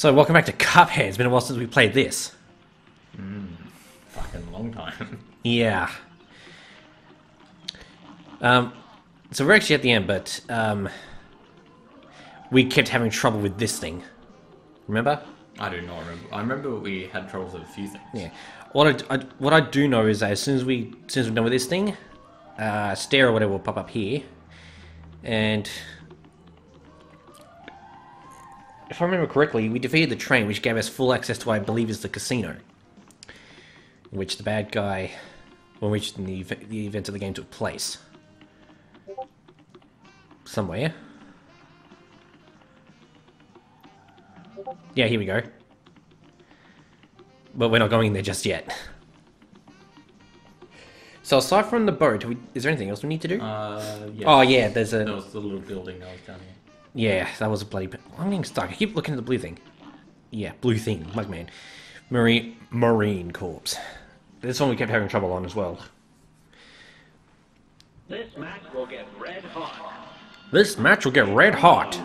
So, welcome back to Cuphead. It's been a while since we played this. Fucking long time. Yeah. Um, so we're actually at the end, but um, we kept having trouble with this thing. Remember? I do not remember. I remember we had troubles with a few things. Yeah. What I, I- what I do know is that as soon as we as soon as we're done with this thing, uh, stair or whatever will pop up here, and if I remember correctly, we defeated the train, which gave us full access to what I believe is the casino, in which the bad guy, when which the the events of the game took place. Somewhere. Yeah, here we go. But we're not going in there just yet. So aside from the boat, we, is there anything else we need to do? Uh, yeah. oh yeah, there's a There was the little building that was down here. Yeah, that was a bloody. I'm getting stuck. I keep looking at the blue thing. Yeah, blue thing, Mugman, Marine Marine Corps. This one we kept having trouble on as well. This match will get red hot. This match will get red hot.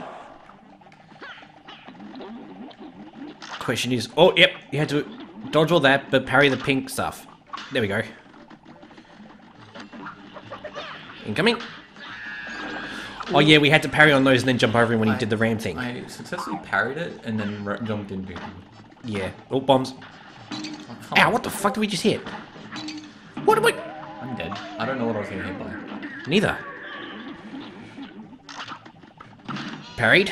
Question is, oh yep, you had to dodge all that, but parry the pink stuff. There we go. Incoming. Oh yeah, we had to parry on those and then jump over him when he did the ram thing. I successfully parried it and then jumped into him. Yeah. Oh, bombs. Oh, Ow, what the fuck did we just hit? What am I... I'm dead. I don't know what I was getting hit by. Neither. Parried.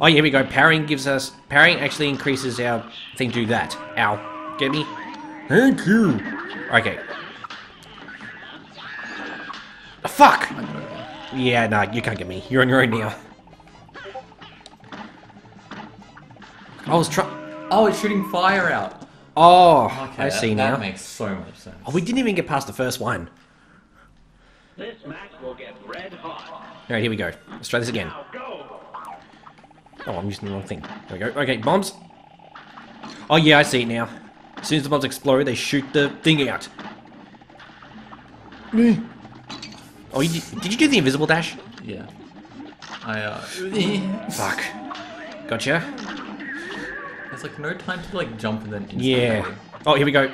Oh, yeah, here we go. Parrying gives us... Parrying actually increases our thing to do that. Ow. Get me? Thank you. Okay. Fuck! Yeah, no, you can't get me. You're on your own now. I was trying... Oh, it's shooting fire out. Oh, Okay, I that, see now. That makes so much sense. Oh, we didn't even get past the first one. This match will get red hot. Alright, here we go. Let's try this again. Oh, I'm using the wrong thing. There we go. Okay, bombs. Oh, yeah, I see it now. As soon as the bombs explode, they shoot the thing out. Oh, you did, did you do the invisible dash? Yeah. I, uh... Fuck. Gotcha. There's like no time to like jump and then instantly. Yeah. Oh, here we go.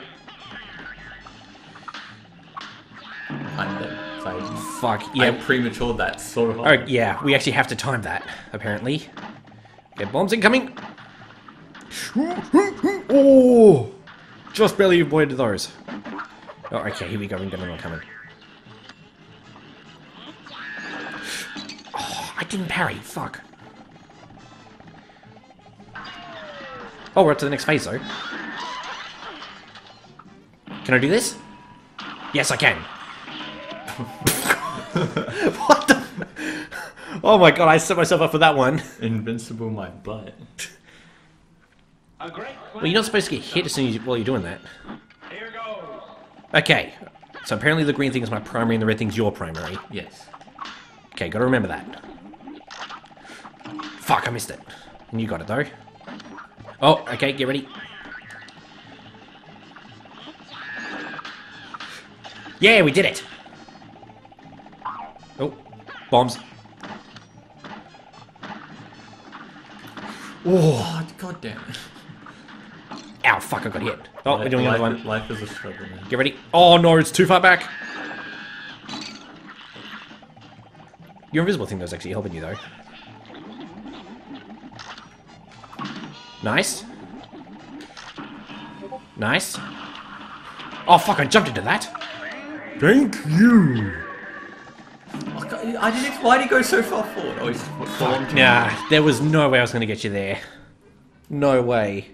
I'm dead. So I, Fuck. I Yeah. prematured that so hard. Oh, yeah. We actually have to time that, apparently. Okay, bombs incoming. Oh! Just barely avoided those. Oh, okay. Here we go. We've got another one coming. Didn't parry. Fuck. Oh, we're up to the next phase, though. Can I do this? Yes, I can. what the? Oh my god, I set myself up for that one. Invincible my butt. A great Well, you're not supposed to get hit as soon as you, while you're doing that. Here goes. Okay, so apparently the green thing is my primary and the red thing's your primary. Yes. Okay, gotta remember that. Fuck, I missed it. And you got it though. Oh, okay, get ready. Yeah, we did it! Oh, bombs. Oh, god damn it. Ow, fuck, I got hit. Oh, we're doing life, another one. Life is a struggle, man. Get ready. Oh no, it's too far back. Your invisible thing was actually helping you though. Nice. Nice. Oh fuck, I jumped into that. Thank you. Oh, I didn't. Why did he go so far forward? Oh, he's fallen to Nah, there was no way I was going to get you there. No way.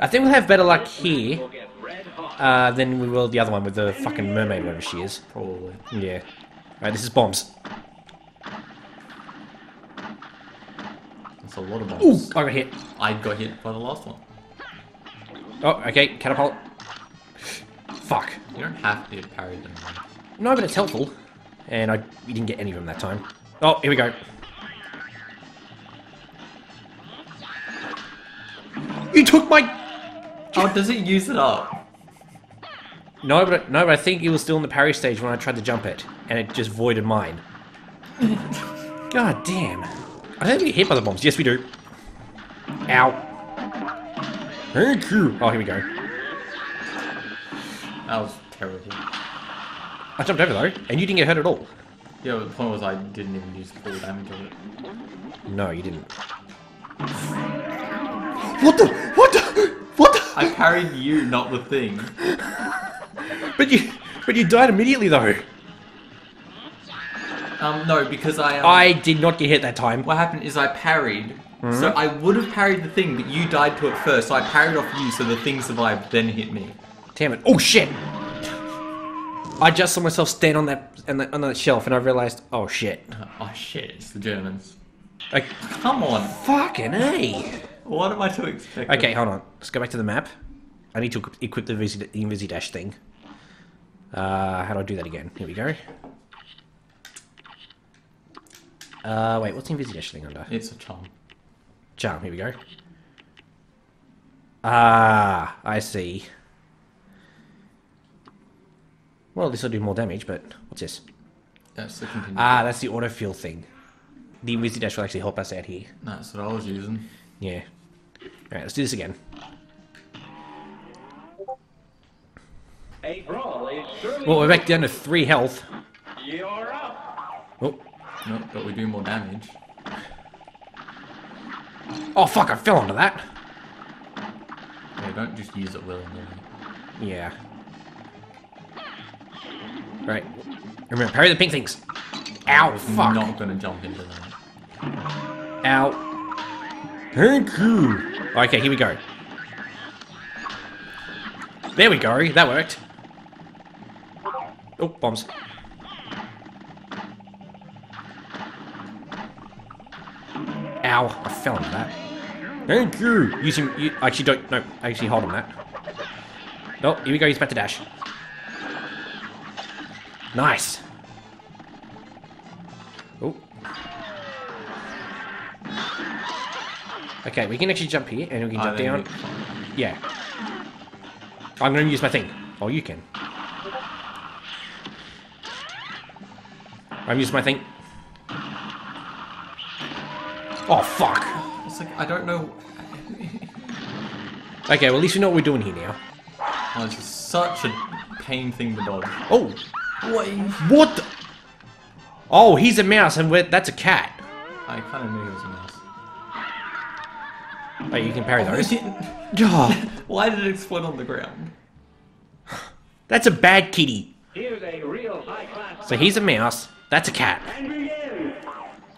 I think we'll have better luck here Will get red hot. uh, than we will the other one with the fucking mermaid, whatever she is. Probably. Yeah. Alright, this is bombs. That's a lot of Ooh. I got hit. I got hit by the last one. Oh, okay, catapult. Fuck. You don't have to parry them. No, but it's helpful. And I we didn't get any of them that time. Oh, here we go. You took my... Oh, does it use it up? No, but no, but I think it was still in the parry stage when I tried to jump it, and it just voided mine. God damn. I don't think we get hit by the bombs. Yes, we do. Ow. Thank you. Oh, here we go. That was terrible. I jumped over though, and you didn't get hurt at all. Yeah, but the point was I didn't even use the full damage of it. No, you didn't. What the? What the? What the? I parried you, not the thing. But you, but you died immediately though. Um, no, because I. Um, I did not get hit that time. What happened is I parried. Hmm? So I would have parried the thing, but you died to it first. So I parried off you, so the thing survived, then hit me. Damn it! Oh shit! I just saw myself stand on that on that, on that shelf, and I realized, oh shit! Oh shit! It's the Germans. Like, Come on. fucking a. What am I to expect? Okay, hold on. Let's go back to the map. I need to equip- equip the Invisi, the Invisi Dash thing. Uh, how do I do that again? Here we go. Uh, wait, what's the Invisi Dash thing under? It's a charm. Charm, here we go. Ah, I see. Well, this will do more damage, but what's this? That's the continue. Ah, that's the auto autofill thing. The Invisi Dash will actually help us out here. That's what I was using. Yeah. Alright, let's do this again. A brawl is. Well, we're back down to three health. You're up. Oh, No, but we do more damage. oh fuck, I fell onto that. Yeah, don't just use it willy nilly. Yeah. Right. Remember, parry the pink things. Ow, fuck. I'm not gonna jump into that. Ow. Thank you. Okay, here we go. There we go. That worked. Oh, bombs. Ow, I fell on that. Thank you. Using, you actually don't, no, actually hold on that. Oh, here we go, he's about to dash. Nice. Oh. Okay, we can actually jump here and we can jump down. Yeah. I'm gonna use my thing. Oh, you can. I'm using my thing. Oh, fuck. It's like I don't know. Okay, well, at least we know what we're doing here now. Oh, it's just such a pain thing to dodge. Oh, What? what the? Oh, he's a mouse and we're, that's a cat. I kind of knew he was a mouse. Oh, you can parry those. didn't. Oh, Why did it explode on the ground? that's a bad kitty. Here's a real high class. So he's a mouse. That's a cat.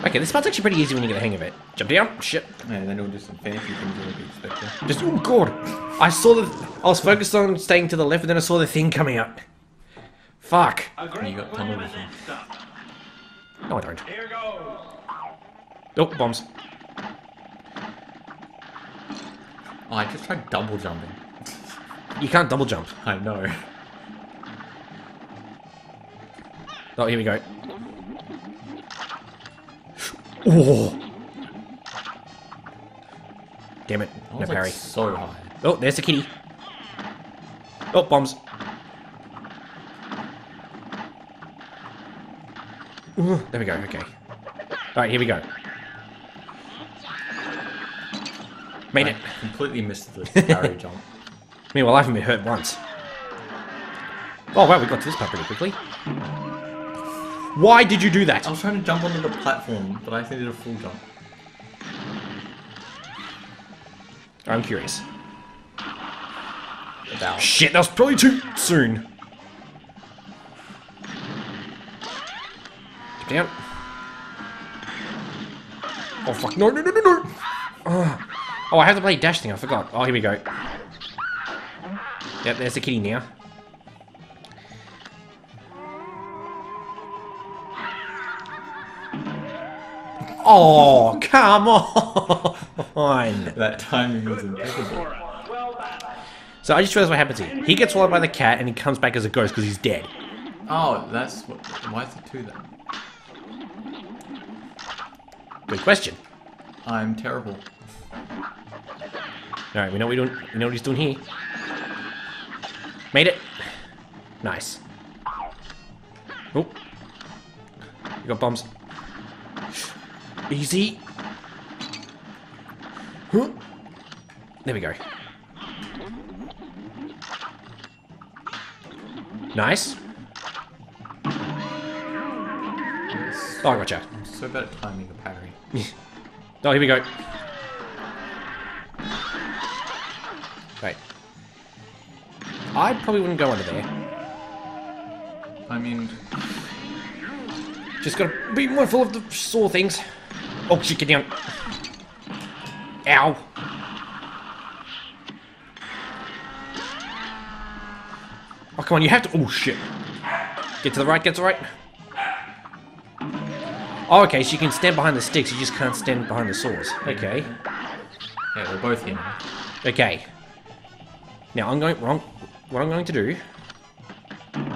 And begin. Okay, this part's actually pretty easy when you get the hang of it. Jump down. Shit. Yeah, then it'll do some fancy things that would be expected. Just oh god. I saw the. I was focused on staying to the left, and then I saw the thing coming up. Fuck. A You got plan tunnel of vision. stuff. No, I don't. Here goes. Oh, bombs. Oh, I just tried double jumping. You can't double jump. I know. Oh, here we go. Oh. Damn it. I No like parry. so high. Oh, there's the kitty. Oh, bombs. Ooh, there we go, okay. Alright, here we go. Made it. Completely missed the parry jump. Meanwhile, I haven't been hurt once. Oh, wow, we got to this part pretty quickly. Why did you do that? I was trying to jump onto the platform, but I actually did a full jump. I'm curious. About. Shit, that was probably too soon. Get down. Oh, fuck. No, no, no, no, no. Oh. oh, I have to play dash thing. I forgot. Oh, here we go. Yep, there's the kitty now. Oh, come on. That timing was impeccable. So I just realized what happens here. He gets swallowed by the cat and he comes back as a ghost because he's dead. Oh, that's what. Why is it two then? Good question. I'm terrible. Alright, we know what, we, doing, we know what he's doing here. Made it. Nice. Oh. You got bombs. Easy. Huh. There we go. Nice. Oh, I gotcha. I'm so bad at timing the parry. Oh, here we go. Right. I probably wouldn't go under there. I mean, Just gotta be mindful of the sore things. Oh shit, get down. Ow. Oh, come on, you have to. Oh shit. Get to the right, get to the right. Oh, okay, so you can stand behind the sticks, you just can't stand behind the saws. Okay. yeah, they're both here. Okay. Now I'm going wrong. What I'm going to do?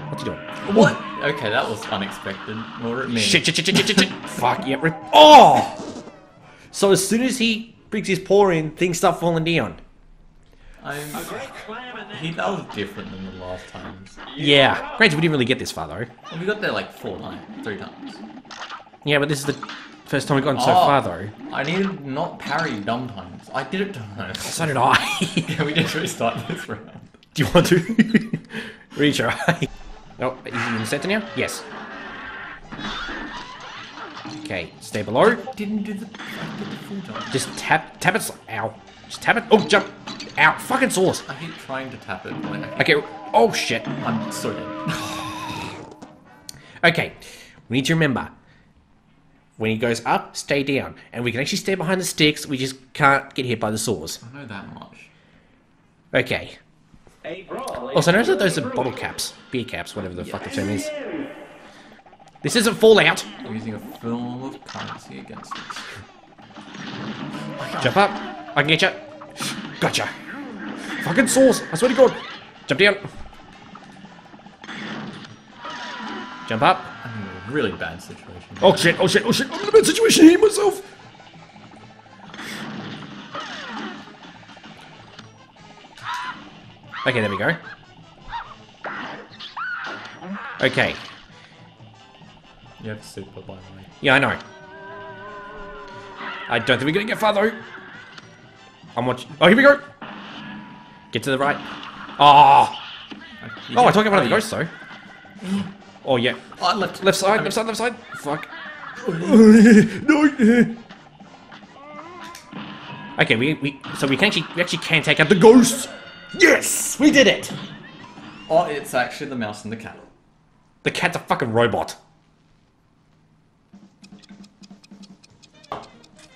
What's he doing? What? Okay, that was unexpected. More at me. Shit! Shit! Shit! Shit! Shit! Shit! shit. Fuck! Yeah. Rip. Oh! So as soon as he brings his paw in, things start falling down. I'm, Great slam he, that was different than the last times. Yeah. Granted, we didn't really get this far though. Well, we got there like four times, three times. Yeah, but this is the first time we've gotten so Oh. far though. I needed not parry dumb times. I did it dumb times. So did I. yeah, we did restart this round. do you want to retry? Oh, is he in the center now? Yes. Okay, stay below. Didn't do the, the full jump. Just tap, tap it. Ow. Just tap it. Oh, jump. Ow. Fucking sauce. I keep trying to tap it. Okay. Oh shit. I'm so dead. Okay. We need to remember. When he goes up, stay down. And we can actually stay behind the sticks, we just can't get hit by the saws. I know that much. Okay. Oh, also, notice that those are bottle caps. Beer caps, whatever the fuck the term is. This isn't Fallout. I'm using a film of currency against it. Jump up. I can get you. Gotcha. Fucking sauce. I swear to God. Jump down. Jump up. I'm in a really bad situation. Oh shit, oh shit, oh shit. I'm in a bad situation here myself. Okay, there we go. Okay. You have super, by the way. Yeah, I know. I don't think we're gonna get far though. I'm watching. Oh, here we go. Get to the right. Oh. Oh, I talking about the ghosts though. Oh yeah. Oh, left. Left side, left side, left side. Fuck. no. Okay, we, we so we can actually we actually can take out the ghost. Yes, we did it. Oh, it's actually the mouse and the cat. The cat's a fucking robot.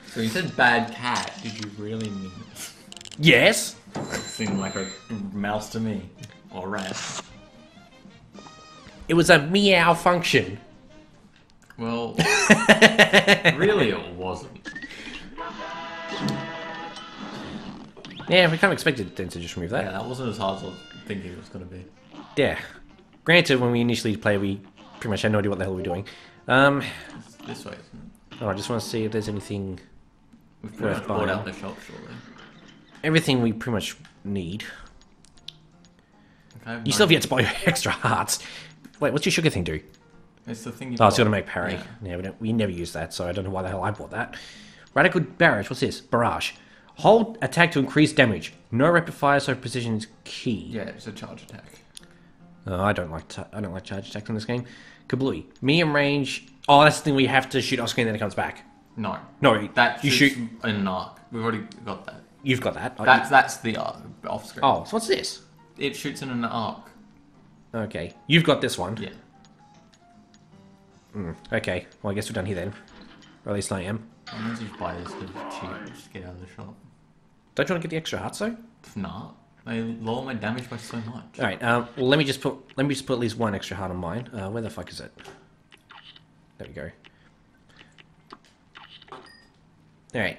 So you said bad cat. Did you really mean it? Yes. It Seemed like a mouse to me. Or rat. It was a meow function. Well, really it wasn't. Yeah, we kind of expected them to just remove that. Yeah, that. wasn't as hard as I was thinking it was going to be. Yeah. Granted, when we initially played, we pretty much had no idea what the hell we were doing. Um, It's this way, isn't it? oh, I just want to see if there's anything. We've pretty Worth much bought buying. out the shop, surely. Everything we pretty much need. Okay, You still have yet to buy your extra hearts. Wait, what's your sugar thing do? It's the thing you Oh, it's bought. gonna make parry. Yeah. Yeah, we, don't, we never use that, so I don't know why the hell I bought that. Radical barrage. What's this? Barrage. Hold attack to increase damage. No rapid fire, so precision is key. Yeah, it's a charge attack. Oh, I don't like I don't like charge attacks in this game. Kablooey. Medium range. Oh, that's the thing we have to shoot off screen, then it comes back. No. No, That you shoot. in an arc. We've already got that. You've got that. Oh, That's that's the arc off screen. oh, so what's this? It shoots in an arc. Okay, you've got this one. Yeah. Hmm, okay, well I guess we're done here then. Or at least I am. I might as well just buy this because it's cheap. Just get out of the shop. Don't you want to get the extra hearts though? Nah. They lower my damage by so much. All right. Um, well, let me just put let me just put at least one extra heart on mine. Uh, where the fuck is it? There we go. All right.